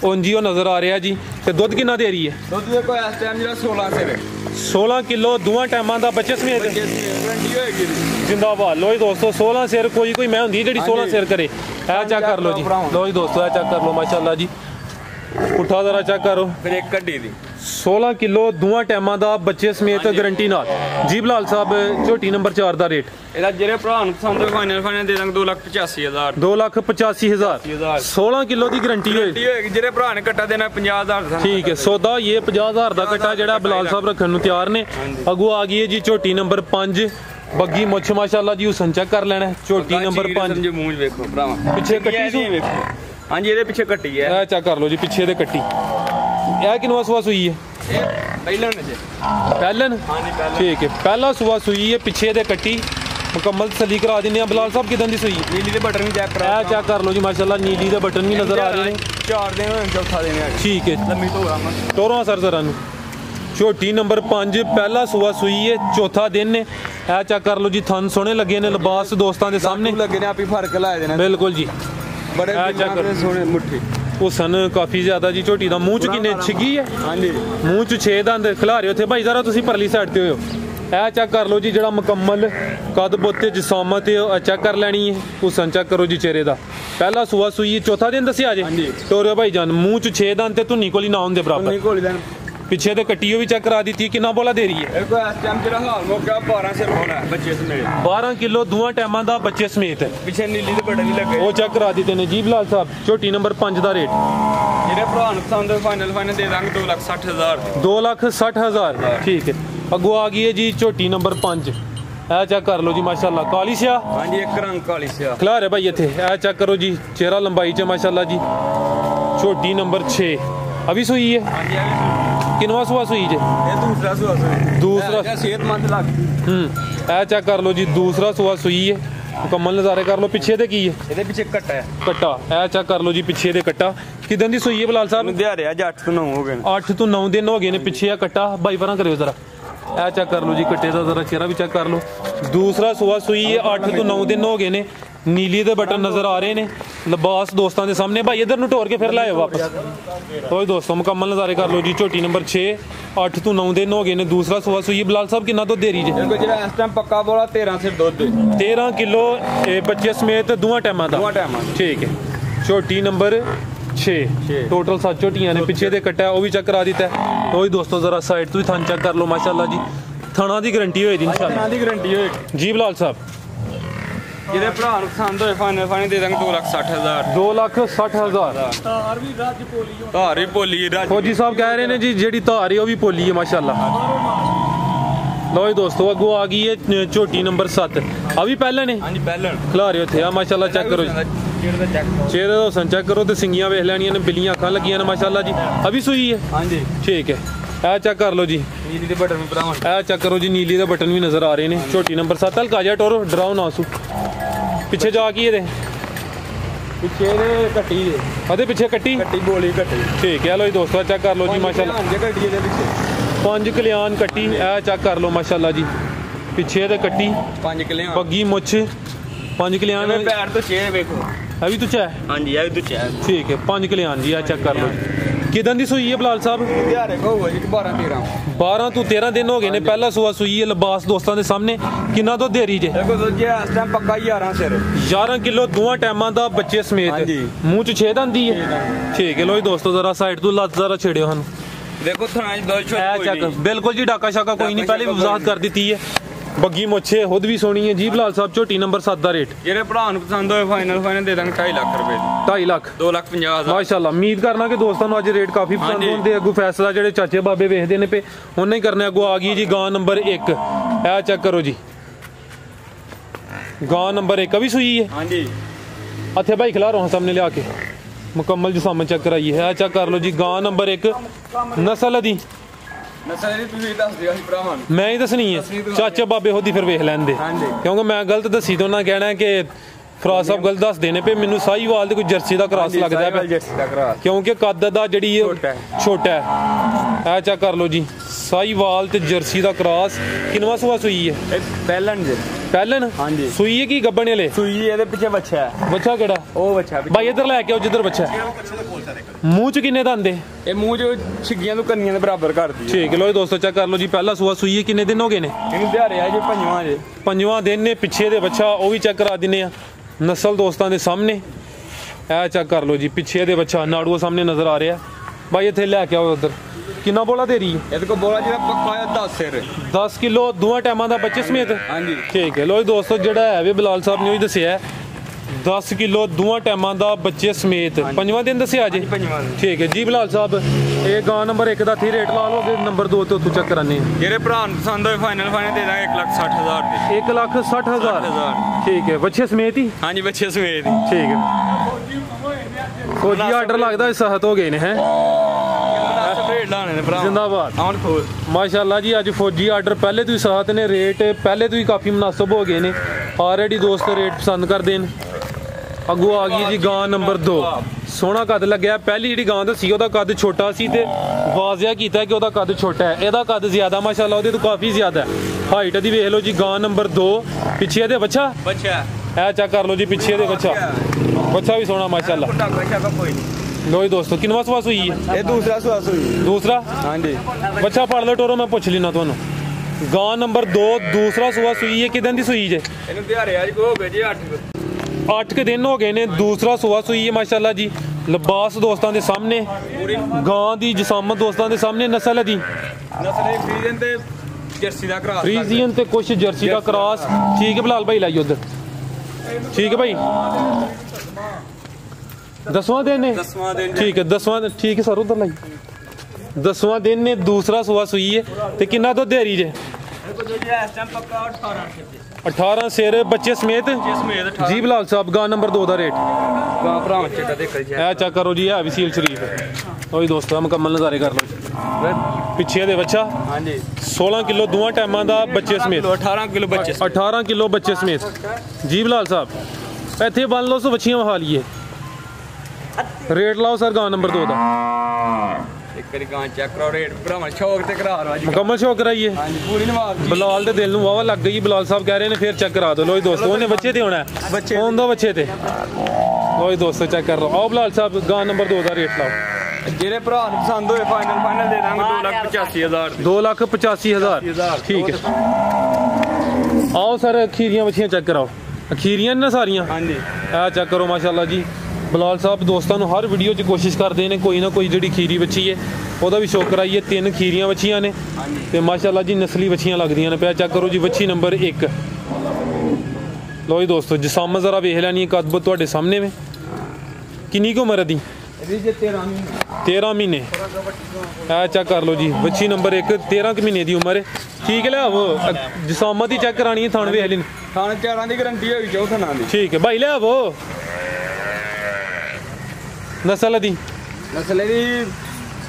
ਉਹ ਨਜ਼ਰ ਆ ਰਿਹਾ ਜੀ। ਤੇ ਦੁੱਧ ਕਿੰਨਾ ਦੇ ਰਹੀ ਹੈ? ਦੁੱਧ ਦੇ ਕੋਈ ਇਸ ਟਾਈਮ ਜਿਹੜਾ 16 ਸਿਰ ਹੈ। 16 ਕਿਲੋ ਦੋਵਾਂ ਟਾਈਮਾਂ ਦਾ ਬੱਚੇ ਸਮੇਤ ਗਰੰਟੀ ਹੋਏਗੀ। ਜਿੰਦਾਬਾਦ। ਲੋ ਜੀ ਦੋਸਤੋ 16 ਸਿਰ ਕੋਈ ਕੋਈ ਮੈਂ ਹੁੰਦੀ ਜਿਹੜੀ 16 ਸਿਰ ਕਰੇ। ਇਹ ਚੈੱਕ ਕਰ ਲਓ ਜੀ। ਲੋ ਜੀ ਦੋਸਤੋ ਇਹ ਚੈੱਕ ਕਰ ਲਓ ਮਾਸ਼ਾਅੱਲਾ ਜੀ। ਪੁੱਠਾ ਜ਼ਰਾ ਚੈੱਕ ਕਰੋ। ਫਿਰ ਇੱਕ ਕੱਢੀ ਦੀ। 16 ਕਿਲੋ ਦੋਵਾਂ ਟਾਈਮਾਂ ਦਾ ਬੱਚੇ ਸਮੇਤ ਗਰੰਟੀ ਨਾਲ। ਜੀ ਬਲਾਲ ਸਾਹਿਬ ਝੋਟੀ ਨੰਬਰ 4 ਦਾ ਰੇਟ। ਇਹਦਾ ਜਿਹੜੇ ਭਰਾ ਨੂੰ ਪਸੰਦ ਹੋਏ ਫਾਈਨਲ ਫਾਈਨਲ ਦੇ ਦਾਂਗੇ 285000 2 ਲੱਖ 85 ਹਜ਼ਾਰ। 16 ਕਿਲੋ ਦੀ ਗਰੰਟੀ ਹੋਏ ਗਰੰਟੀ ਹੋਏਗੀ ਜਿਹੜੇ ਭਰਾ ਨੇ ਕੱਟਾ ਦੇਣਾ 50000 ਦਾ ਠੀਕ ਹੈ ਸੌਦਾ ਇਹ 50000 ਦਾ ਕੱਟਾ ਜਿਹੜਾ ਬਲਾਲ ਸਾਹਿਬ ਰੱਖਣ ਨੂੰ ਤਿਆਰ ਨੇ। ਅਗੂ ਆ ਗਈ ਹੈ ਜੀ ਝੋਟੀ ਨੰਬਰ 5 ਬੱਗੀ ਮੁੱਛ ਮਾਸ਼ਾਅੱਲਾ ਜੀ ਹੁਸਨ ਚੈੱਕ ਕਰ ਲੈਣਾ। ਝੋਟੀ ਨੰਬਰ 5 ਜੇ ਮੂੰਹ ਵੇਖੋ ਭਰਾਵਾ। ਪਿੱਛੇ ਕੱਟੀ ਸੂ। ਵੇਖੋ। ਹਾਂਜੀ ਇਹਦੇ ਪਿੱਛੇ ਕੱਟੀ ਹੈ। ਇਹ ਚੈੱਕ ਕਰ ਲਓ ਜੀ ਪਿੱਛੇ ਦੇ ਕੱਟੀ। ਇਹ ਕਿਨਵਾ ਸੂਆ ਸੂਈ ਹੈ? ਇਹ ਪਹਿਲਾਂ ਨੇ ਜੇ। ਪਹਿਲਨ ਹਾਂਜੀ ਪਹਿਲਾਂ। ਠੀਕ ਹੈ ਪਹਿਲਾ ਸੂਆ ਸੂਈ ਹੈ ਪਿੱਛੇ ਦੇ ਕੱਟੀ। ਮੁਕੰਮਲ ਤਸੱਲੀ ਕਰਾ ਦਿੰਦੇ ਆ ਬਲਾਲ ਸਾਹਿਬ ਕਿਦਾਂ ਦੀ ਸੂਈ ਹੈ? ਨੀਲੀ ਦੇ ਬਟਨ ਚੈੱਕ ਕਰਾ ਇਹ ਚੈੱਕ ਕਰ ਲਓ ਜੀ ਮਾਸ਼ਾਅੱਲਾ ਨੀਲੀ ਦੇ ਬਟਨ ਵੀ ਨਜ਼ਰ ਆ ਰਹੇ ਨੇ। ਚਾਰ ਦਿਨ ਹੋਏ ਚੌਥਾ ਦਿਨ ਹੈ। ਠੀਕ ਹੈ। ਲੰਮੀ ਧੋਰਾ ਮਾ। ਤੋਰੋ ਸਰ ਜ਼ਰਾ ਨੂੰ। ਝੋਟੀ ਨੰਬਰ 5 ਪਹਿਲਾ ਸੂਆ ਸੂਈ ਹੈ ਚੌਥਾ ਦਿਨ ਨੇ। ਇਹ ਚੈੱਕ ਕਰ ਲਓ ਜੀ ਥਣ ਸੋਹਣੇ ਲੱਗੇ ਨੇ ਲਿਬਾਸ ਦੋਸਤਾਂ ਦੇ ਸਾਹਮਣੇ। ਲੱਗੇ ਨੇ ਆਪੀ ਫ਼ਰਕ ਲਾਏ ਦੇਣਾ ਬਿਲਕੁਲ ਜੀ। ਬੜੇ ਦਿਮਾਗ ਦੇ ਸੋਹਣੇ ਮੁੱਠੀ। ਹੁਸਨ ਕਾਫੀ ਜ਼ਿਆਦਾ ਜੀ ਝੋਟੀ ਦਾ ਮੂੰਹ ਚ ਕਿੰਨੇ ਛਿੱਗੀ ਹੈ ਹਾਂਜੀ। ਮੂੰਹ ਚ 6 ਦੰਦ ਖਿਲਾਰੇ ਉੱਥੇ। ਭਾਈ ਜ਼ਰਾ ਤੁਸੀਂ ਪਰਲੀ ਸਾਈਡ ਤੇ ਹੋਇਓ। ਇਹ ਚੈੱਕ ਕਰ ਲਓ ਜੀ ਜਿਹੜਾ ਮੁਕੰਮਲ ਕਦ ਬੋਤੇ ਜਿਸਾਮਤ ਹੈ ਉਹ ਚੈੱਕ ਕਰ ਲੈਣੀ ਹੈ। ਹੁਸਨ ਚੈੱਕ ਕਰੋ ਜੀ ਚਿਹਰੇ ਦਾ। ਪਹਿਲਾ ਸੂਆ ਸੂਈ ਚੌਥਾ ਦਿਨ ਦੱਸਿਆ ਜੇ? ਹਾਂਜੀ। ਤੋਰਿਓ ਭਾਈ ਜਾਨ ਮੂੰਹ ਚ 6 ਦੰਦ ਤੇ ਧੁੰਨੀ ਕੋਲੀ ਨਾ ਹੁੰਦੇ ਬਰਾਬਰ। ਨਹੀਂ ਕੋਲੀ ਦੇਣ ਪਿੱਛੇ ਤੇ ਕੱਟੀਓ ਵੀ ਚੈੱਕ ਕਰਾ ਦਿੱਤੀ ਕਿੰਨਾ ਬੋਲਾ ਦੇ ਰਹੀ ਹੈ? ਕੋਈ ਇਸ ਟਾਈਮ ਜਿਹੜਾ ਹਾਲ ਮੋਕਾ 12 ਸਿਰ ਹੋਣਾ ਹੈ ਬੱਚੇ ਸਮੇਤ। 12 ਕਿਲੋ ਦੋਵਾਂ ਟਾਈਮਾਂ ਦਾ ਬੱਚੇ ਸਮੇਤ ਪਿੱਛੇ ਨੀਲੀ ਦੇ ਬਟਨ ਵੀ ਲੱਗੇ। ਉਹ ਚੈੱਕ ਕਰਾ ਦਿੱਤੇ ਨੇ ਜੀ ਬਲਾਲ ਸਾਹਿਬ ਝੋਟੀ ਨੰਬਰ 5 ਦਾ ਰੇਟ। ਜਿਹੜੇ ਭਰਾ ਨੂੰ ਪਸੰਦ ਫਾਈਨਲ ਫਾਈਨਲ ਦੇ ਦਾਂਗੇ 260000 2 ਲੱਖ 60 ਹਜ਼ਾਰ ਠੀਕ ਹੈ। ਅੱਗੋਂ ਆ ਗਈ ਹੈ ਜੀ ਝੋਟੀ ਨੰਬਰ 5 ਇਹ ਚੈੱਕ ਕਰ ਲਓ ਜੀ ਮਾਸ਼ਾਅੱਲਾ। ਕਾਲੀ ਸਿਆ? ਹਾਂਜੀ ਇੱਕ ਰੰਗ ਕਾਲੀ ਸਿਆ। ਖਿਲਾਰੇ ਭਾਈ ਇੱਥੇ। ਇਹ ਚੈੱਕ ਕਰੋ ਜੀ ਚਿਹਰਾ ਲੰਬਾਈ ਚ ਮਾਸ਼ਾਅੱਲਾ ਜੀ। ਛੋਟੀ ਨੰਬਰ 6 ਸੂਈ ਹਾਂਜੀ ਇਹ ਵੀ ਕਿਨਵਾ ਸੂਆ ਸੂਈ ਜੇ? ਇਹ ਦੂਸਰਾ ਸੁਆ ਸੁਆ ਦੂਸਰਾ ਇਹ ਸਿਹਤਮੰਦ ਲੱਗ ਹੂੰ ਇਹ ਚੈੱਕ ਕਰ ਲਓ ਜੀ ਦੂਸਰਾ ਸੂਆ ਸੂਈ ਹੈ। ਮੁਕੰਮਲ ਨਜ਼ਾਰੇ ਕਰ ਲਓ ਪਿੱਛੇ ਤੇ ਕੀ ਹੈ? ਇਹਦੇ ਪਿੱਛੇ ਕੱਟ ਹੈ। ਕੱਟਾ ਇਹ ਚੈੱਕ ਕਰ ਲਓ ਜੀ ਪਿੱਛੇ ਦੇ ਕੱਟਾ। ਕਿਦਾਂ ਦੀ ਸੂਈ ਹੈ ਬਲਾਲ ਸਾਹਿਬ? ਦਿਹਾੜੇ ਅੱਜ 8 ਤੋਂ 9 ਹੋ ਗਏ ਨੇ। 8 ਤੋਂ 9 ਦਿਨ ਹੋ ਗਏ ਨੇ ਪਿੱਛੇ ਆ ਕੱਟਾ। ਬਾਈ ਪਰਾਂ ਕਰਿਓ ਜ਼ਰਾ। ਇਹ ਚੈੱਕ ਕਰ ਲਓ ਜੀ ਕੱਟੇ ਦਾ ਜ਼ਰਾ ਚਿਹਰਾ ਵੀ ਚੈੱਕ ਕਰ ਲਓ। ਦੂਸਰਾ ਸੂਆ ਸੂਈ ਹੈ 8 ਤੋਂ 9 ਦਿਨ ਹੋ ਗਏ ਨੇ। ਨੀਲੀ ਦੇ ਬਟਨ ਨਜ਼ਰ ਆ ਰਹੇ ਨੇ। ਲਿਬਾਸ ਦੋਸਤਾਂ ਦੇ ਸਾਹਮਣੇ ਭਾਈ ਇਧਰ ਨੂੰ ਟੋਰ ਕੇ ਫਿਰ ਲਾਇਓ ਵਾਪਸ। ਓਏ ਦੋਸਤੋ ਮੁਕੰਮਲ ਨਜ਼ਾਰੇ ਕਰ ਲਓ ਜੀ ਝੋਟੀ ਨੰਬਰ 6 8 ਤੋਂ 9 ਦਿਨ ਹੋ ਗਏ ਨੇ ਦੂਸਰਾ ਸੂਆ ਸੂਈ। ਬਲਾਲ ਸਾਹਿਬ ਕਿੰਨਾ ਦੁੱਧ ਦੇ ਰਹੀ ਜੇ? ਜਿਹੜਾ ਇਸ ਟਾਈਮ ਪੱਕਾ ਬੋਲਾ 13 ਸਿਰ ਦੁੱਧ ਦੇ 13 ਕਿਲੋ ਇਹ ਬੱਚੇ ਸਮੇਤ ਦੋਵਾਂ ਟਾਈਮਾਂ ਦਾ। ਦੋਵਾਂ ਟਾਈਮਾਂ। ਠੀਕ ਹੈ। ਝੋਟੀ ਨੰਬਰ 6 ਛੇ। ਟੋਟਲ 7 ਝੋਟੀਆਂ ਨੇ ਪਿੱਛੇ ਦੇ ਕੱਟਾ ਉਹ ਵੀ ਚੈੱਕ ਕਰਾ ਦਿੱਤਾ ਜੀ ਦੋਸਤੋ ਜ਼ਰਾ ਸਾਈਡ ਤੋਂ ਵੀ ਥਣ ਚੈੱਕ ਕਰ ਲਓ ਮਾਸ਼ਾਅੱਲਾ ਜੀ। ਥਣਾ ਦੀ ਗਾਰੰਟੀ ਦੀ ਇਨਸ਼ਾਅੱਲਾ। ਇਹਨਾਂ ਦੀ ਗਾਰੰਟੀ ਹੋਏਗੀ। ਜੀ ਬਲਾਲ ਸਾਹਿਬ। ਜਿਹਦੇ ਭਰਾ ਨੂੰ ਪਸੰਦ ਹੋਏ ਫਾਈਨਲ ਫਾਈਨਲ ਦੇ ਦਾਂਗੇ 260000 2 ਲੱਖ 60 ਹਜ਼ਾਰ। ਧਾਰ ਵੀ ਭੋਲੀ ਰਾਜ ਫੌਜੀ ਸਾਹਿਬ ਕਹਿ ਰਹੇ ਨੇ ਜੀ ਜਿਹੜੀ ਧਾਰ ਹੈ ਉਹ ਵੀ ਪੋਲੀ ਹੈ ਮਾਸ਼ਾਅੱਲਾ। ਲਓ ਜੀ ਦੋਸਤੋ ਅੱਗੋਂ ਆ ਗਈ ਹੈ ਝੋਟੀ ਨੰਬਰ 7 ਆ ਵੀ ਪਹਿਲਾਂ ਨੇ? ਹਾਂਜੀ ਪਹਿਲਾਂ ਖਿਲਾਰੇ ਉੱਥੇ ਆ ਮਾਸ਼ਾਅੱਲਾ ਚੈੱਕ ਕਰੋ ਜੀ। ਜਿਹੜਾ ਦਾ ਚੈੱਕ ਹੁਸਨ ਕਰੋ ਤੇ ਸਿੰਗੀਆਂ ਵੇਖ ਲੈਣੀਆਂ ਨੇ ਬਿੱਲੀਆਂ ਅੱਖਾਂ ਲੱਗੀਆਂ ਨੇ ਮਾਸ਼ਾਅੱਲਾ ਜੀ। ਆ ਵੀ ਸੂਈ ਹੈ? ਹਾਂਜੀ। ਠੀਕ ਹੈ। ਇਹ ਚੈੱਕ ਕਰ ਲਓ ਜੀ। ਨੀਲੀ ਦੇ ਬਟਨ ਵੀ ਭਰਾਵਾਂ। ਇਹ ਚੈੱਕ ਕਰੋ ਜੀ ਨੀਲੀ ਦੇ ਬਟਨ ਵੀ ਨਜ਼ਰ ਆ ਰਹੇ ਨੇ। ਝੋਟੀ ਨੰਬਰ 7 ਹਲਕਾ ਜਿਹਾ ਟੋਰੋ ਡਰਾਓ ਨਾ ਸੂ ਪਿੱਛੇ ਜਾ ਕੀ ਇਹਦੇ? ਪਿੱਛੇ ਦੇ ਕੱਟੀ ਦੇ। ਉਹਦੇ ਪਿੱਛੇ ਕੱਟੀ ਕੱਟੀ ਬੋਲੀ ਕੱਟੀ ਠੀਕ ਹੈ ਲੋ ਜੀ ਦੋਸਤੋ ਚੈੱਕ ਕਰ ਲਓ ਜੀ ਮਾਸ਼ਾਅੱਲਾ ਜੇ ਕੱਟੀ ਦੇ ਪਿੱਛੇ। ਪੰਜ ਕਲਿਆਣ ਕੱਟੀ ਇਹ ਚੈੱਕ ਕਰ ਲਓ ਮਾਸ਼ਾਅੱਲਾ ਜੀ। ਪਿੱਛੇ ਤੇ ਕੱਟੀ ਪੰਜ ਕਿਲੇ ਆ ਪੱਗੀ ਮੁੱਛ। ਪੰਜ ਕਲਿਆਣ। ਪੈਰ ਤੋਂ ਛੇ ਵੇਖੋ। ਇਹ ਵੀ ਤੁਚਾ ਹਾਂਜੀ ਇਹ ਵੀ ਦੁੱਚਾ ਠੀਕ ਹੈ ਪੰਜ ਕਲਿਆਣ ਜੀ ਆ ਚੈੱਕ ਕਰ ਲਓ ਜੀ। ਕਿਦਾਂ ਦੀ ਸੂਈ ਹੈ ਬਲਾਲ ਸਾਹਿਬ? ਦਿਹਾੜੇ ਕੋ ਹੋਈ 12 13 12 ਤੋਂ 13 ਦਿਨ ਹੋ ਗਏ ਨੇ ਪਹਿਲਾ ਸੂਆ ਸੂਈ ਹੈ ਲਿਬਾਸ ਦੋਸਤਾਂ ਦੇ ਸਾਹਮਣੇ। ਕਿੰਨਾ ਤੋਂ ਦੇਰੀ ਜੇ? ਦੇਖੋ ਦੂਜੇ ਇਸ ਟਾਈਮ ਪੱਕਾ 11 ਸਿਰ। 11 ਕਿਲੋ ਦੋਵਾਂ ਟਾਈਮਾਂ ਦਾ ਬੱਚੇ ਸਮੇਤ। ਹਾਂਜੀ। ਮੂੰਹ ਚ ਛੇਦ ਆਂਦੀ ਹੈ ਠੀਕ ਹੈ ਲੋ ਜੀ ਦੋਸਤੋ ਜ਼ਰਾ ਸਾਈਡ ਤੋਂ ਲੱਤ ਜ਼ਰਾ ਛੇੜਿਓ ਹਨ ਦੇਖੋ ਥਾਂ 'ਚ ਦੋ ਛੋਟ ਚੱਕ ਨਹੀਂ। ਬਿਲਕੁਲ ਜੀ ਡਾਕਾ ਸ਼ਾਕਾ ਕੋਈ ਨਹੀਂ ਪਹਿਲੇ ਵੀ ਵਜ਼ਾਹਤ ਕਰ ਦਿੱਤੀ ਹੈ। ਬੱਗੀ ਮੁੱਛੇ ਖੁਦ ਵੀ ਸੋਹਣੀ ਹੈ। ਜੀ ਬਲਾਲ ਸਾਹਿਬ ਝੋਟੀ ਨੰਬਰ 7 ਦਾ ਰੇਟ। ਜਿਹੜੇ ਭਰਾ ਨੂੰ ਪਸੰਦ ਹੋਏ ਫਾਈਨਲ ਫਾਈਨਲ ਦੇ ਦਾਂਗੇ 2.5 ਲੱਖ ਰੁਪਏ ਦੀ। 2.5 ਲੱਖ। 2 ਲੱਖ 50 ਹਜ਼ਾਰ। ਮਾਸ਼ਾਅੱਲਾ ਉਮੀਦ ਕਰਨਾ ਕਿ ਦੋਸਤਾਂ ਨੂੰ ਅੱਜ ਰੇਟ ਕਾਫੀ ਪਸੰਦ। ਹੁੰਦੇ ਅੱਗੂ ਫੈਸਲਾ ਜਿਹੜੇ ਚਾਚੇ ਬਾਬੇ ਵੇਖਦੇ ਨੇ ਪਏ ਉਹਨੇ ਹੀ ਕਰਨਾ। ਅੱਗੂ ਆ ਗਈ ਜੀ ਗਾਂ ਨੰਬਰ 1 ਇਹ ਚੈੱਕ ਕਰੋ ਜੀ। ਗਾਂ ਨੰਬਰ 1 ਵੀ ਸੂਈ ਹੈ। ਹਾਂਜੀ। ਇੱਥੇ ਭਾਈ ਖਿਲਾ ਰਹਾ ਸਾਹਮਣੇ ਲਿਆ ਕੇ। ਮੁਕੰਮਲ ਜੋ ਸਾਹਮਣੇ ਚੈੱਕ ਕਰਾਈ ਹੈ। ਇਹ ਚੈੱਕ ਕਰ ਲਓ ਜੀ ਗਾਂ ਨੰਬਰ 1 ਨਸਲ ਦੀ ਨਸਲ ਦੀ ਤੁਸੀਂ ਦੱਸ ਦਿਓ ਅਸੀਂ ਭਰਾਵਾਂ ਨੂੰ। ਮੈਂ ਹੀ ਦੱਸਣੀ ਹੈ। ਚਾਚੇ ਬਾਬੇ ਹੋਦੀ ਫਿਰ ਵੇਖ ਹਾਂਜੀ। ਕਿਉਂਕਿ ਮੈਂ ਗਲਤ ਦੱਸੀ ਤਾਂ ਉਹਨਾਂ ਕਹਿਣਾ ਕਿ ਫਰਾਜ਼ ਸਾਹਿਬ ਗਲਤ ਦੱਸਦੇ ਨੇ ਪਏ ਮੈਨੂੰ ਸਾਈਵਾਲ ਦੇ ਕੋਈ ਜਰਸੀ ਦਾ ਕਰਾਸ ਲੱਗਦਾ ਪਿਆ। ਕਿਉਂਕਿ ਕੱਦ ਦਾ ਜਿਹੜੀ ਇਹ ਛੋਟਾ ਹੈ। ਇਹ ਚੈੱਕ ਕਰ ਲਓ ਜੀ। ਸਾਈਵਾਲ ਤੇ ਜਰਸੀ ਦਾ ਕਰਾਸ ਕਿੰਨਵਾ ਸੂਆ ਸੂਈ ਹੈ? ਪਹਿਲਣ ਜੇ। ਪਹਿਲਨ ਹਾਂਜੀ। ਸੂਈ ਹੈ ਕੀ ਗੱਬਣ ਵਾਲੇ? ਸੂਈ ਇਹਦੇ ਪਿੱਛੇ ਬੱਚਾ ਹੈ। ਬੱਚਾ ਕਿਹੜਾ? ਉਹ ਬੱਚਾ ਭਾਈ ਇੱਧਰ ਲੈ ਕੇ ਆਓ ਜਿੱਧਰ ਬੱਚਾ। ਮੂੰਹ ਚ ਕਿੰਨੇ ਦੰਦੇ ਇਹ ਮੂੰਹ 'ਚ ਛਿੱਗੀਆਂ ਤੋਂ ਕੰਨੀਆਂ ਦੇ ਬਰਾਬਰ ਕਰਦੀ ਠੀਕ ਲੋ ਜੀ ਦੋਸਤੋ ਚੈੱਕ ਕਰ ਲਓ ਜੀ ਪਹਿਲਾ ਸੂਆ ਸੂਈ ਕਿੰਨੇ ਦਿਨ ਹੋ ਗਏ ਨੇ? ਇਹਨੂੰ ਦਿਹਾੜੇ ਆ ਜੇ ਪੰਜਵਾਂ ਜੇ। ਪੰਜਵਾਂ ਦਿਨ ਨੇ ਪਿੱਛੇ ਦੇ ਬੱਚਾ ਉਹ ਵੀ ਚੈੱਕ ਕਰਾ ਦਿੰਨੇ ਆ। ਨਸਲ ਦੋਸਤਾਂ ਦੇ ਸਾਹਮਣੇ। ਇਹ ਚੈੱਕ ਕਰ ਲਓ ਜੀ ਪਿੱਛੇ ਦੇ ਬੱਚਾ ਨਾੜੂਆ ਸਾਹਮਣੇ ਨਜ਼ਰ ਆ ਰਿਹਾ। ਭਾਈ ਇੱਥੇ ਲੈ ਕੇ ਆਓ ਉਧਰ। ਕਿੰਨਾ ਬੋਲਾ ਰਹੀ ਇਹਦੇ ਕੋ ਬੋਲਾ ਜਿਹੜਾ ਪੱਕਾ ਹੈ 10 ਸਿਰ। 10 ਕਿਲੋ ਦੋਵਾਂ ਟਾਈਮਾਂ ਦਾ ਬੱਚੇ ਸਮੇਤ? ਹਾਂਜੀ। ਠੀਕ ਹੈ। ਲੋ ਜੀ ਦੋਸਤੋ ਜਿਹੜਾ ਹੈ ਵੀ ਬਲਾਲ ਸਾਹਿਬ ਨੇ ਉਹ ਹੀ ਦੱਸਿਆ ਹੈ। 10 ਕਿਲੋ ਦੋਵਾਂ ਟਾਈਮਾਂ ਦਾ ਬੱਚੇ ਸਮੇਤ। ਪੰਜਵਾਂ ਦਿਨ ਦੱਸਿਆ ਜੀ। ਠੀਕ ਹੈ। ਜੀ ਬਲਾਲ ਸਾਹਿਬ ਇਹ ਗਾਂ ਨੰਬਰ 1 ਦਾ ਥੀ ਰੇਟ ਲਾ ਲਓਗੇ ਨੰਬਰ 2 ਤੇ ਉੱਥੋਂ ਚੈੱਕ ਕਰਾਨੇ ਜਿਹੜੇ ਭਰਾ ਨੂੰ ਪਸੰਦ ਹੋਏ ਫਾਈਨਲ ਫਾਈਨਲ ਦੇ ਦਾਂਗੇ 1 ਲੱਖ 60 ਹਜ਼ਾਰ ਦੇ। 1 ਲੱਖ 60 ਹਜ਼ਾਰ। ਹਜ਼ਾਰ। ਠੀਕ ਹੈ। ਬੱਚੇ ਸਮੇਤ ਹੀ? ਹਾਂਜੀ ਬੱਚੇ ਸਵੇਰ ਦੀ ਠੀਕ ਹੈ। ਫੌਜੀ ਆਰਡਰ ਲੱਗਦਾ ਸਖਤ ਹੋ ਗਏ ਨੇ ਹੈ। ਲਾਣੇ ਨੇ ਭਰਾ। ਜ਼ਿੰਦਾਬਾਦ। ਆਉਣ ਖੋਲ ਮਾਸ਼ਾਅੱਲਾ ਜੀ ਅੱਜ ਫੌਜੀ ਆਰਡਰ ਪਹਿਲੇ ਤੋਂ ਹੀ ਸਾਥ ਨੇ ਰੇਟ ਪਹਿਲੇ ਤੋਂ ਹੀ ਕਾਫੀ ਮੁਨਾਸਬ ਹੋ ਗਏ ਨੇ। ਆਲਰੇਡੀ ਦੋਸਤ ਰੇਟ ਪਸੰਦ ਕਰਦੇ ਨੇ। ਅੱਗੋਂ ਆ ਗਈ ਜੀ ਗਾਂ ਨੰਬਰ 2 ਸੋਹਣਾ ਕੱਦ ਲੱਗਿਆ। ਪਹਿਲੀ ਜਿਹੜੀ ਗਾਂ ਦੱਸੀ ਉਹਦਾ ਕੱਦ ਛੋਟਾ ਸੀ ਤੇ ਵਾਜ਼ਿਆ ਕੀਤਾ ਕਿ ਉਹਦਾ ਕੱਦ ਛੋਟਾ ਹੈ। ਇਹਦਾ ਕੱਦ ਜ਼ਿਆਦਾ ਮਾਸ਼ਾਅੱਲਾ ਉਹਦੇ ਤੋਂ ਕਾਫੀ ਜ਼ਿਆਦਾ ਹੈ। ਹਾਈਟ ਦੀ ਵੇਖ ਲਓ ਜੀ ਗਾਂ ਨੰਬਰ 2 ਪਿੱਛੇ ਇਹਦੇ ਬੱਚਾ? ਬੱਚਾ। ਇਹ ਚੈੱਕ ਕਰ ਲਓ ਜੀ ਪਿੱਛੇ ਇਹਦੇ ਬੱਚਾ। ਬੱਚਾ। ਵੀ ਸੋਹਣਾ ਮਾਸ਼ਾਅੱਲਾ। ਕੋਈ ਨਹੀਂ ਲੋ ਜੀ ਦੋਸਤੋ ਕਿੰਨਵਾ ਸਵਾਸ ਹੋਈ ਹੈ ਇਹ ਦੂਸਰਾ ਸੁਆਸ ਹੋਈ ਦੂਸਰਾ? ਹਾਂਜੀ। ਬੱਚਾ ਫੜ ਲਓ ਟੋਰੋ ਮੈਂ ਪੁੱਛ ਲੈਣਾ ਤੁਹਾਨੂੰ। ਗਾਂ ਨੰਬਰ 2 ਦੂਸਰਾ ਸੂਆ ਸੂਈ ਹੈ ਕਿਦਾਂ ਦੀ ਸੂਈ ਜੇ? ਇਹਨੂੰ ਦਿਹਾੜੇ ਅੱਜ ਕੋ ਹੋ ਗਏ ਜੀ 8 8 ਕੁ ਦਿਨ ਹੋ ਗਏ ਨੇ ਦੂਸਰਾ ਸੂਆ ਸੂਈ ਹੈ ਮਾਸ਼ਾਅੱਲਾ ਜੀ। ਲਿਬਾਸ ਦੋਸਤਾਂ ਦੇ ਸਾਹਮਣੇ ਗਾਂ ਦੀ ਜਸਾਮਤ ਦੋਸਤਾਂ ਦੇ ਸਾਹਮਣੇ ਨਸਲ ਦੀ ਨਸਲੇ ਫਰੀਜ਼ਨ ਤੇ ਜਰਸੀ ਦਾ ਕਰਾਸ ਫਰੀਜ਼ੀਅਨ ਤੇ ਕੁਛ ਜਰਸੀ ਦਾ ਕਰਾਸ। ਠੀਕ ਹੈ ਬਲਾਲ ਭਾਈ ਲਾਈ ਉਧਰ। ਠੀਕ ਹੈ ਭਾਈ। ਦਸਵਾਂ ਦਿਨ ਨੇ? ਦਸਵਾਂ ਦਿਨ ਠੀਕ ਹੈ ਦਸਵਾਂ ਦਿਨ- ਠੀਕ ਹੈ ਸਰ ਉਧਰ ਲਾਈ। ਦਸਵਾਂ ਦਿਨ ਨੇ ਦੂਸਰਾ ਸੂਆ ਸੂਈ ਹੈ। ਤੇ ਕਿੰਨਾ ਦੁੱਧ ਦੇ ਰਹੀ ਜੇ? ਇਸ ਟਾਈਮ ਪੱਕਾ 18 18 ਸਿਰ ਬੱਚੇ ਸਮੇਤ? ਸਮੇਤ 18 ਜੀ ਬਲਾਲ ਸਾਹਿਬ ਗਾਂ ਨੰਬਰ 2 ਦਾ ਰੇਟ। ਗਾਂ ਭਰਾਵਾਂ ਚੱਟਾ ਦੇ ਕਰੀ ਜਾ ਇਹ ਚੈੱਕ ਕਰੋ ਜੀ ਇਹ ਵੀ ਸੀਲ ਸ਼ਰੀਫ ਉਹੀ ਦੋਸਤੋ ਮੁਕੰਮਲ ਨਜ਼ਾਰੇ ਕਰ ਲਓ। ਪਿੱਛੇ ਦੇ ਬੱਚਾ। ਹਾਂਜੀ। 16 ਕਿਲੋ ਦੋਵਾਂ ਟਾਈਮਾਂ ਦਾ ਬੱਚੇ ਸਮੇਤ। 18 ਕਿਲੋ ਬੱਚੇ 18 ਕਿਲੋ ਬੱਚੇ ਸਮੇਤ। ਜੀ ਬਲਾਲ ਸਾਹਿਬ ਇੱਥੇ ਬੰਨ ਲਓ ਸੋ ਬੱਚੀਆਂ ਵਹਾ ਲਈਏ। ਰੇਟ ਲਾਓ ਸਰ ਗਾਂ ਨੰਬਰ 2 ਦਾ। ਇੱਕ ਵਾਰੀ ਗਾਂ ਚੈੱਕ ਕਰੋ ਰੇਟ ਭਰਾਵਾਂ ਸ਼ੌਕ ਤੇ ਕਰਾ ਰਹਾ ਜੀ ਮੁਕੰਮਲ ਸ਼ੋ ਕਰਾਈਏ। ਹਾਂਜੀ ਪੂਰੀ ਨਵਾਜ਼ ਜੀ ਬਲਾਲ ਦੇ ਦਿਲ ਨੂੰ ਵਾਵਾ ਲੱਗ ਗਈ ਬਲਾਲ ਸਾਹਿਬ ਕਹਿ ਰਹੇ ਨੇ ਫੇਰ ਚੈੱਕ ਕਰਾ ਦਿਓ। ਲੋ ਜੀ ਦੋਸਤੋ ਉਹਨੇ ਬੱਚੇ ਤੇ ਹੋਣਾ ਬੱਚੇ ਉਹਦਾ ਬੱਚੇ ਤੇ। ਲੋ ਜੀ ਦੋਸਤੋ ਚੈੱਕ ਕਰ ਲਓ। ਆਓ ਬਲਾਲ ਸਾਹਿਬ ਗਾਂ ਨੰਬਰ 2 ਦਾ ਰੇਟ ਲਾਓ। ਜਿਹੜੇ ਭਰਾ ਨੂੰ ਪਸੰਦ ਹੋਏ ਫਾਈਨਲ ਫਾਈਨਲ ਦੇ ਦਾਂਗੇ 2 ਲੱਖ 85 ਹਜ਼ਾਰ ਦੀ। 2 ਲੱਖ 85 ਹਜ਼ਾਰ। ਠੀਕ ਹੈ। ਆਓ ਸਰ ਅਖੀਰੀਆਂ ਬੱਚੀਆਂ ਚੈੱਕ ਕਰਾਓ। ਅਖੀਰੀਆਂ ਨੇ ਨਾ ਸਾਰੀਆਂ? ਹਾਂਜੀ। ਆ ਚੈੱਕ ਕਰੋ ਮਾਸ਼ਾਅੱਲਾ ਜੀ। ਬਲਾਲ ਸਾਹਿਬ ਦੋਸਤਾਂ ਨੂੰ ਹਰ ਵੀਡੀਓ 'ਚ ਕੋਸ਼ਿਸ਼ ਕਰਦੇ ਨੇ ਕੋਈ ਨਾ ਕੋਈ ਜਿਹੜੀ ਖੀਰੀ ਬੱਚੀ ਹੈ ਉਹਦਾ ਵੀ ਸ਼ੌਕ ਕਰਾਈਏ ਤਿੰਨ ਖੀਰੀਆਂ ਬੱਚੀਆਂ ਨੇ ਤੇ ਮਾਸ਼ਾਅੱਲਾ ਜੀ ਨਸਲੀ ਬੱਚੀਆਂ ਲੱਗਦੀਆਂ ਨੇ ਪਿਆ ਚੈੱਕ ਕਰੋ ਜੀ ਬੱਚੀ ਨੰਬਰ 1 ਲੋ ਜੀ ਦੋਸਤੋ ਜਸਾਮਤ ਜ਼ਰਾ ਵੇਖ ਲੈਣੀ ਕਦਬ ਤੁਹਾਡੇ ਸਾਹਮਣੇ ਵੇ। ਕਿੰਨੀ ਕੁ ਉਮਰ ਦੀ ਇਹਦੀ? ਜੇ 13 ਮਹੀਨੇ। 13 ਮਹੀਨੇ। ਆ ਚੈੱਕ ਕਰ ਲਓ ਜੀ ਬੱਚੀ ਨੰਬਰ 1 13 ਕੁ ਮਹੀਨੇ ਦੀ ਉਮਰ ਹੈ ਠੀਕ ਹੈ ਲਿਆਵੋ ਜਸਾਮਤ ਹੀ ਚੈੱਕ ਕਰਾਣੀ ਹੈ ਥਾਣ ਵੇਖ ਲੈਣੀ। ਥਾਣੇ ਚਾਰਾਂ ਦੀ ਗਰੰਟੀ ਹੋਈ ਚੌਥਾ ਨਾਂ ਦੀ। ਠੀਕ ਹੈ ਭਾਈ ਲਿਆਵੋ ਨਸਲ ਦੀ। ਨਸਲ ਇਹਦੀ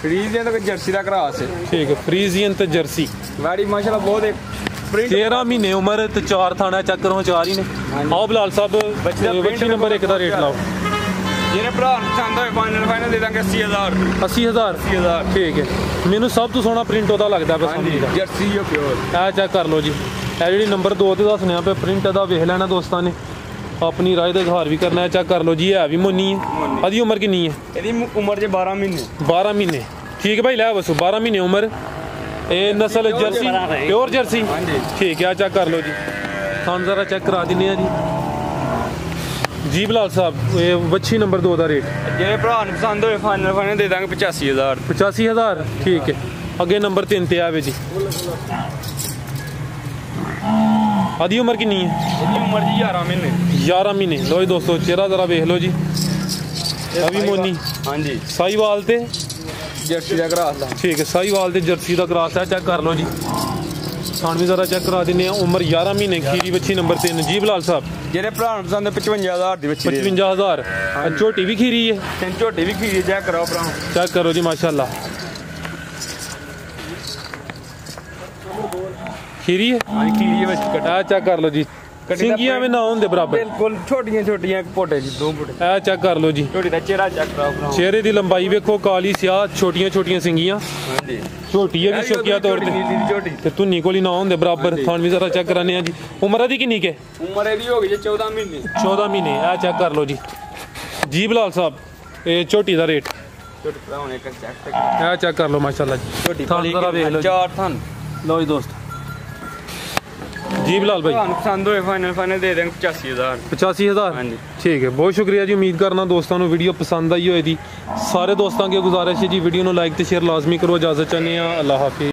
ਫਰੀਜ਼ੀਅਨ ਤੇ ਜਰਸੀ ਦਾ ਕਰਾਸ ਹੈ। ਠੀਕ ਹੈ ਫਰੀਜ਼ੀਅਨ ਤੇ ਜਰਸੀ। ਵਾੜੀ ਮਾਸ਼ਾਅੱਲਾ ਬਹੁਤ ਇੱਕ ਪ੍ਰਿੰਟ 13 ਮਹੀਨੇ ਉਮਰ ਤੇ ਚਾਰ ਥਾਣਾ ਚੈੱਕ ਕਰੋ ਚਾਰ ਹੀ ਨੇ। ਆਓ ਬਲਾਲ ਸਾਹਿਬ ਬੱਚੇ ਦਾ ਨੰਬਰ 1 ਦਾ ਰੇਟ ਲਾਓ। ਜਿਹਨੇ ਭਰਾ ਨੂੰ ਪਸੰਦ ਹੋਏ ਫਾਈਨਲ ਫਾਈਨਲ ਦੇ ਦਾਂਗੇ 80000 80000 80000 ਠੀਕ ਹੈ। ਮੈਨੂੰ ਸਭ ਤੋਂ ਸੋਹਣਾ ਪ੍ਰਿੰਟ ਉਹਦਾ ਲੱਗਦਾ ਸਮਝੀ ਦਾ। ਜਰਸੀ ਹੋ ਪਿਓਰ ਇਹ ਚੈੱਕ ਕਰ ਲਓ ਜੀ। ਇਹ ਜਿਹੜੀ ਨੰਬਰ 2 ਤੇ ਦੱਸਨੇ ਆ ਪੇ ਪ੍ਰਿੰਟ ਇਹਦਾ ਵੇਖ ਲੈਣਾ ਦੋਸਤਾਂ ਨੇ। ਆਪਣੀ ਰਾਏ ਦਾ ਇਜ਼ਹਾਰ ਵੀ ਕਰਨਾ ਹੈ ਚੈੱਕ ਕਰ ਲਓ ਜੀ ਇਹ ਵੀ ਮੋਨੀ ਹੈ। ਇਹਦੀ ਉਮਰ ਕਿੰਨੀ ਹੈ? ਇਹਦੀ ਉਮਰ ਜੇ 12 ਮਹੀਨੇ। 12 ਮਹੀਨੇ। ਠੀਕ ਹੈ ਭਾਈ ਲੈ ਬਸੋ 12 ਮਹੀਨੇ ਉਮਰ। ਇਹ ਨਸਲ ਜਰਸੀ। Pure jersey. ਠੀਕ ਹੈ ਆ ਚੈੱਕ ਕਰ ਲਓ ਜੀ। ਤੁਹਾਨੂੰ ਜ਼ਰਾ ਚੈੱਕ ਕਰਾ ਦਿੰਨੇ ਆ ਜੀ। ਜੀ ਬਲਾਲ ਸਾਹਿਬ ਇਹ ਵੱਛੀ ਨੰਬਰ 2 ਦਾ ਰੇਟ ਜਿਹਨੇ ਭਰਾ ਨੂੰ ਪਸੰਦ ਹੋਏ ਫਾਈਨਲ ਫਾਈਨਲ ਦੇ ਦਾਂਗੇ 85000 85000 ਠੀਕ ਹੈ। ਅੱਗੇ ਨੰਬਰ 3 ਤੇ ਆਵੇ ਜੀ। ਆਦੀ ਉਮਰ ਕਿੰਨੀ ਹੈ? ਇਹਦੀ ਉਮਰ ਜੀ 11 ਮਹੀਨੇ। 11 ਮਹੀਨੇ। ਲੋ ਜੀ ਦੋਸਤੋ ਚਿਹਰਾ ਜ਼ਰਾ ਵੇਖ ਲਓ ਜੀ। ਵੀ ਮੋਨੀ। ਹਾਂਜੀ। ਸਾਈਵਾਲ ਤੇ? ਜਰਸੀ ਦਾ ਕਰਾਸ ਦਾ ਠੀਕ ਹੈ ਸਾਈਵਾਲ ਤੇ ਜਰਸੀ ਦਾ ਕਰਾਸ ਹੈ ਚੈੱਕ ਕਰ ਲਓ ਜੀ। ਸਾਨੂੰ ਵੀ ਜ਼ਰਾ ਚੈੱਕ ਕਰਾ ਦਿੰਨੇ ਆ ਉਮਰ 11 ਮਹੀਨੇ ਖੀਰੀ ਬੱਚੀ ਨੰਬਰ 3 ਜੀ ਬਲਾਲ ਸਾਹਿਬ। ਜਿਹਨੇ ਭਰਾ ਨੂੰ ਪਸੰਦ 55000 ਦੀ ਵਿੱਚ 55000 ਇਹ ਝੋਟੀ ਵੀ ਖੀਰੀ ਹੈ? ਤਿੰਨ ਝੋਟੀ ਵੀ ਖੀਰੀ ਚੈੱਕ ਕਰਾਓ ਭਰਾ ਚੈੱਕ ਕਰੋ ਜੀ ਮਾਸ਼ਾਅੱਲਾ। ਖੀਰੀ ਹੈ? ਹਾਂਜੀ ਖੀਰੀ ਵਿੱਚ ਕੱਟ। ਚੈੱਕ ਕਰ ਲਓ ਜੀ। ਸਿੰਗੀਆਂ ਵੀ ਨਾ ਹੋਣ ਦੇ ਬਰਾਬਰ। ਬਿਲਕੁਲ ਛੋਟੀਆਂ ਛੋਟੀਆਂ ਪੋਟੇ ਜੀ ਦੋ ਪੋਟੇ ਇਹ ਚੈੱਕ ਕਰ ਲਓ ਜੀ। ਝੋਟੀ ਦਾ ਚਿਹਰਾ ਚੈੱਕ ਕਰਾਓ ਭਰਾ ਚਿਹਰੇ ਦੀ ਲੰਬਾਈ ਵੇਖੋ ਕਾਲੀ ਸਿਆਹ ਛੋਟੀਆਂ ਛੋਟੀਆਂ ਸਿੰਗੀਆਂ। ਹਾਂਜੀ। ਝੋਟੀ ਹੈ ਵੀ ਸ਼ੌਕੀਆ ਤੌਰ ਤੇ ਨੀਲੀ ਦੀ ਝੋਟੀ ਤੇ ਧੁੰਨੀ ਕੋਲ ਹੀ ਨਾ ਹੁੰਦੇ ਬਰਾਬਰ ਤੁਹਾਨੂੰ ਵੀ ਜ਼ਰਾ ਚੈੱਕ ਕਰਾਨੇ ਆ ਜੀ। ਉਮਰ ਇਹਦੀ ਕਿੰਨੀ ਕੇ ਉਮਰ ਇਹਦੀ ਹੋ ਗਈ ਜੀ 14 ਮਹੀਨੇ। 14 ਮਹੀਨੇ ਇਹ ਚੈੱਕ ਕਰ ਲਓ ਜੀ। ਜੀ ਬਲਾਲ ਸਾਹਿਬ ਇਹ ਝੋਟੀ ਦਾ ਰੇਟ ਝੋਟੀ ਭਰਾ ਹੁਣ ਇੱਕ ਚੈੱਕ ਇਹ ਚੈੱਕ ਕਰ ਲਓ ਮਾਸ਼ਾਅੱਲਾ ਜੀ। ਝੋਟੀ ਥਣ ਜ਼ਰਾ ਵੇਖ ਲਓ। ਚਾਰ ਥਣ। ਲਓ ਜੀ ਦੋਸਤ। ਜੀ ਬਲਾਲ ਭਾਈ ਤੁਹਾਨੂੰ ਪਸੰਦ ਹੋਏ ਫਾਈਨਲ ਫਾਈਨਲ ਦੇ ਦਾਂਗੇ 85000 85000 ਹਾਂਜੀ। ਠੀਕ ਹੈ ਬਹੁਤ ਸ਼ੁਕਰੀਆ ਜੀ ਉਮੀਦ ਕਰਨਾ ਦੋਸਤਾਂ ਨੂੰ ਵੀਡੀਓ ਪਸੰਦ ਆਈ ਹੋਏਗੀ। ਸਾਰੇ ਦੋਸਤਾਂ ਅੱਗੇ ਗੁਜ਼ਾਰਿਸ਼ ਹੈ ਜੀ ਵੀਡੀਓ ਨੂੰ ਲਾਈਕ ਤੇ ਸ਼ੇਅਰ ਲਾਜ਼ਮੀ ਕਰੋ ਇਜਾਜ਼ਤ ਚਾਹੁੰਦੇ ਆ ਅੱਲਾਹ ਹਾਫਿਜ਼।